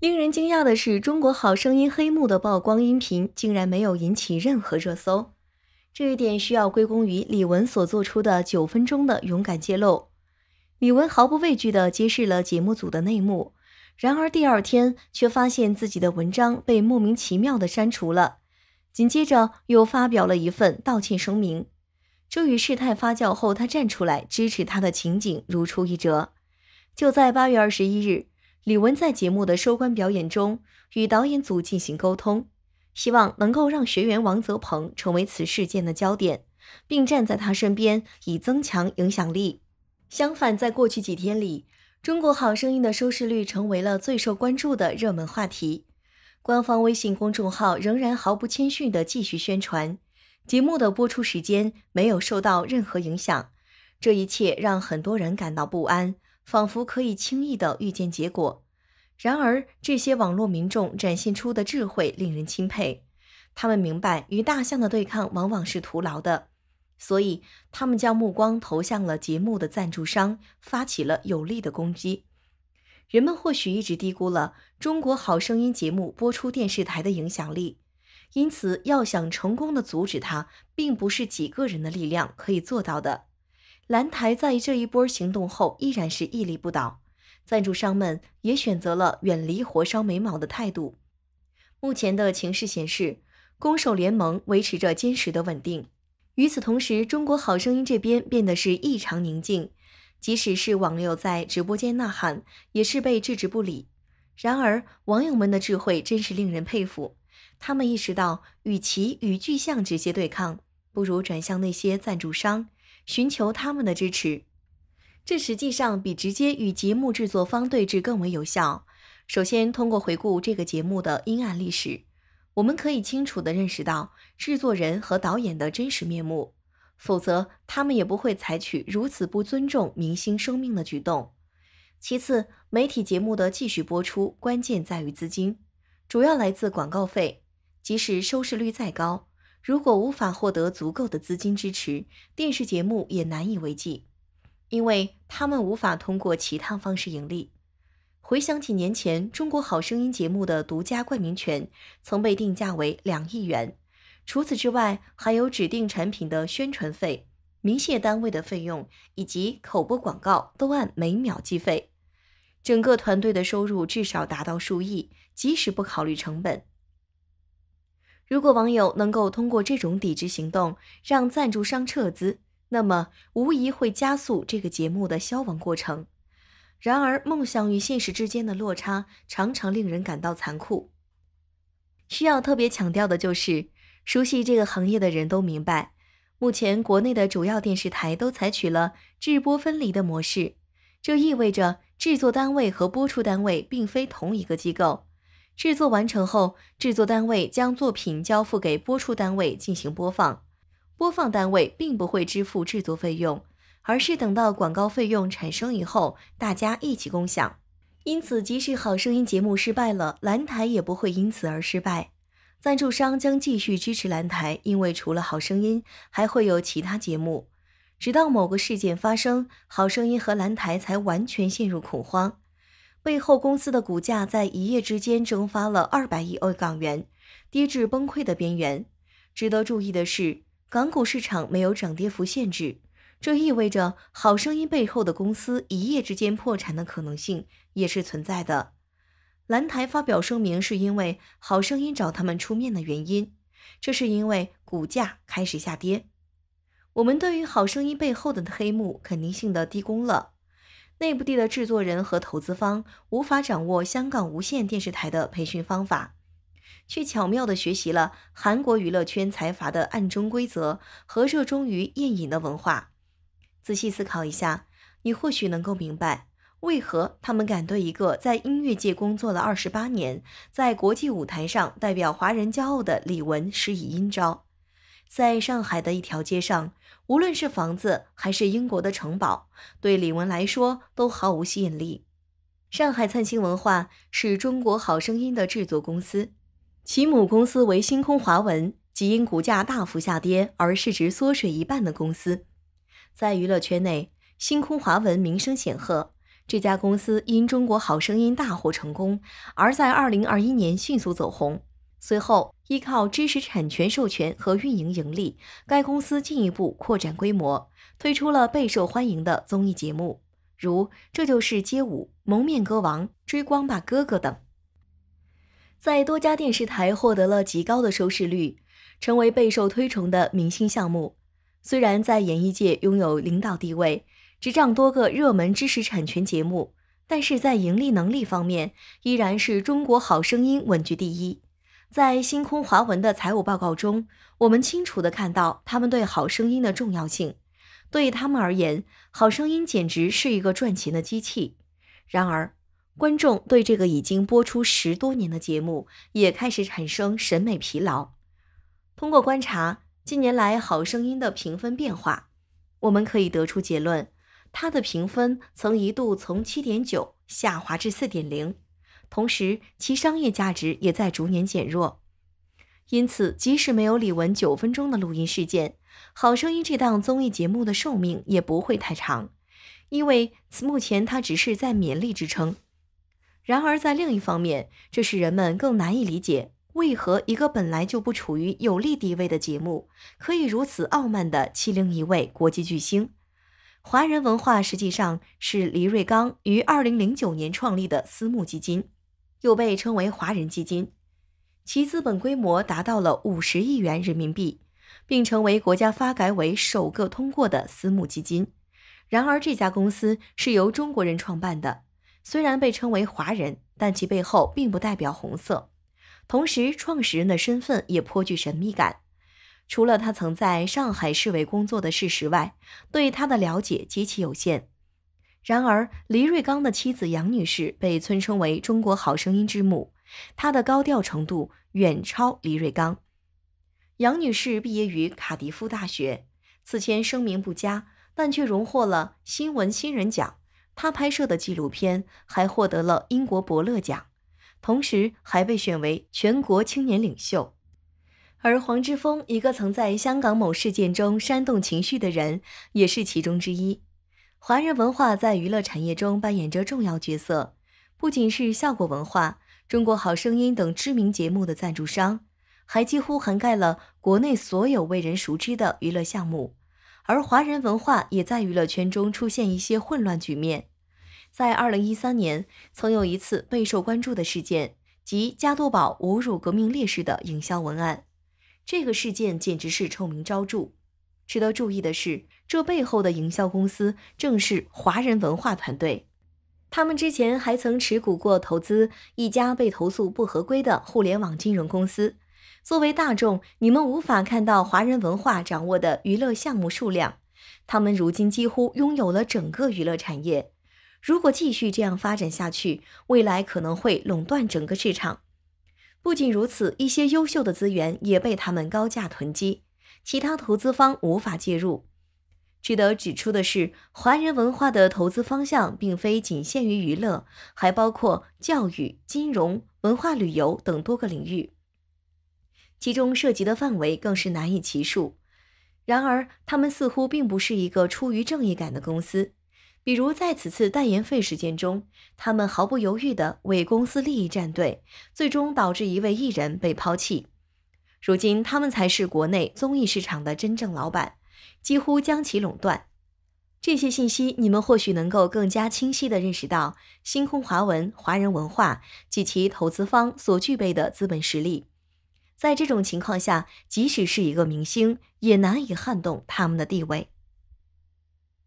令人惊讶的是，《中国好声音》黑幕的曝光音频竟然没有引起任何热搜。这一点需要归功于李玟所做出的九分钟的勇敢揭露。李玟毫不畏惧地揭示了节目组的内幕，然而第二天却发现自己的文章被莫名其妙地删除了，紧接着又发表了一份道歉声明。这与事态发酵后他站出来支持他的情景如出一辙。就在八月二十一日。李玟在节目的收官表演中与导演组进行沟通，希望能够让学员王泽鹏成为此事件的焦点，并站在他身边以增强影响力。相反，在过去几天里，《中国好声音》的收视率成为了最受关注的热门话题。官方微信公众号仍然毫不谦逊地继续宣传，节目的播出时间没有受到任何影响。这一切让很多人感到不安。仿佛可以轻易地预见结果，然而这些网络民众展现出的智慧令人钦佩。他们明白与大象的对抗往往是徒劳的，所以他们将目光投向了节目的赞助商，发起了有力的攻击。人们或许一直低估了《中国好声音》节目播出电视台的影响力，因此要想成功的阻止它，并不是几个人的力量可以做到的。蓝台在这一波行动后依然是屹立不倒，赞助商们也选择了远离火烧眉毛的态度。目前的情势显示，攻守联盟维持着坚实的稳定。与此同时，中国好声音这边变得是异常宁静，即使是网友在直播间呐喊，也是被置之不理。然而，网友们的智慧真是令人佩服，他们意识到，与其与巨象直接对抗，不如转向那些赞助商。寻求他们的支持，这实际上比直接与节目制作方对峙更为有效。首先，通过回顾这个节目的阴暗历史，我们可以清楚地认识到制作人和导演的真实面目，否则他们也不会采取如此不尊重明星生命的举动。其次，媒体节目的继续播出关键在于资金，主要来自广告费，即使收视率再高。如果无法获得足够的资金支持，电视节目也难以为继，因为他们无法通过其他方式盈利。回想几年前《中国好声音》节目的独家冠名权曾被定价为两亿元，除此之外，还有指定产品的宣传费、明谢单位的费用以及口播广告都按每秒计费，整个团队的收入至少达到数亿，即使不考虑成本。如果网友能够通过这种抵制行动让赞助商撤资，那么无疑会加速这个节目的消亡过程。然而，梦想与现实之间的落差常常令人感到残酷。需要特别强调的就是，熟悉这个行业的人都明白，目前国内的主要电视台都采取了制播分离的模式，这意味着制作单位和播出单位并非同一个机构。制作完成后，制作单位将作品交付给播出单位进行播放，播放单位并不会支付制作费用，而是等到广告费用产生以后，大家一起共享。因此，即使《好声音》节目失败了，蓝台也不会因此而失败。赞助商将继续支持蓝台，因为除了《好声音》，还会有其他节目。直到某个事件发生，《好声音》和蓝台才完全陷入恐慌。背后公司的股价在一夜之间蒸发了二百亿欧港元，跌至崩溃的边缘。值得注意的是，港股市场没有涨跌幅限制，这意味着好声音背后的公司一夜之间破产的可能性也是存在的。蓝台发表声明是因为好声音找他们出面的原因，这是因为股价开始下跌。我们对于好声音背后的黑幕肯定性的低估了。内部地的制作人和投资方无法掌握香港无线电视台的培训方法，却巧妙地学习了韩国娱乐圈财阀的暗中规则和热衷于宴饮的文化。仔细思考一下，你或许能够明白，为何他们敢对一个在音乐界工作了二十八年，在国际舞台上代表华人骄傲的李玟施以阴招。在上海的一条街上。无论是房子还是英国的城堡，对李玟来说都毫无吸引力。上海灿星文化是中国好声音的制作公司，其母公司为星空华文，即因股价大幅下跌而市值缩水一半的公司。在娱乐圈内，星空华文名声显赫，这家公司因《中国好声音》大获成功，而在2021年迅速走红。随后，依靠知识产权授权和运营盈利，该公司进一步扩展规模，推出了备受欢迎的综艺节目，如《这就是街舞》《蒙面歌王》《追光吧哥哥》等，在多家电视台获得了极高的收视率，成为备受推崇的明星项目。虽然在演艺界拥有领导地位。执掌多个热门知识产权节目，但是在盈利能力方面，依然是中国好声音稳居第一。在星空华文的财务报告中，我们清楚地看到他们对好声音的重要性。对他们而言，好声音简直是一个赚钱的机器。然而，观众对这个已经播出十多年的节目也开始产生审美疲劳。通过观察近年来好声音的评分变化，我们可以得出结论。它的评分曾一度从七点九下滑至四点零，同时其商业价值也在逐年减弱。因此，即使没有李玟九分钟的录音事件，《好声音》这档综艺节目的寿命也不会太长，因为目前它只是在勉力支撑。然而，在另一方面，这是人们更难以理解，为何一个本来就不处于有利地位的节目，可以如此傲慢地欺凌一位国际巨星。华人文化实际上是黎瑞刚于二零零九年创立的私募基金，又被称为华人基金，其资本规模达到了五十亿元人民币，并成为国家发改委首个通过的私募基金。然而，这家公司是由中国人创办的，虽然被称为华人，但其背后并不代表红色。同时，创始人的身份也颇具神秘感。除了他曾在上海市委工作的事实外，对他的了解极其有限。然而，黎瑞刚的妻子杨女士被尊称为“中国好声音之母”，她的高调程度远超黎瑞刚。杨女士毕业于卡迪夫大学，此前声名不佳，但却荣获了新闻新人奖。她拍摄的纪录片还获得了英国伯乐奖，同时还被选为全国青年领袖。而黄之锋，一个曾在香港某事件中煽动情绪的人，也是其中之一。华人文化在娱乐产业中扮演着重要角色，不仅是效果文化、中国好声音等知名节目的赞助商，还几乎涵盖了国内所有为人熟知的娱乐项目。而华人文化也在娱乐圈中出现一些混乱局面。在二零一三年，曾有一次备受关注的事件，即加多宝侮辱革命烈士的营销文案。这个事件简直是臭名昭著。值得注意的是，这背后的营销公司正是华人文化团队。他们之前还曾持股过投资一家被投诉不合规的互联网金融公司。作为大众，你们无法看到华人文化掌握的娱乐项目数量。他们如今几乎拥有了整个娱乐产业。如果继续这样发展下去，未来可能会垄断整个市场。不仅如此，一些优秀的资源也被他们高价囤积，其他投资方无法介入。值得指出的是，华人文化的投资方向并非仅限于娱乐，还包括教育、金融、文化旅游等多个领域，其中涉及的范围更是难以其数。然而，他们似乎并不是一个出于正义感的公司。比如在此次代言费事件中，他们毫不犹豫地为公司利益站队，最终导致一位艺人被抛弃。如今，他们才是国内综艺市场的真正老板，几乎将其垄断。这些信息，你们或许能够更加清晰地认识到星空华文、华人文化及其投资方所具备的资本实力。在这种情况下，即使是一个明星，也难以撼动他们的地位。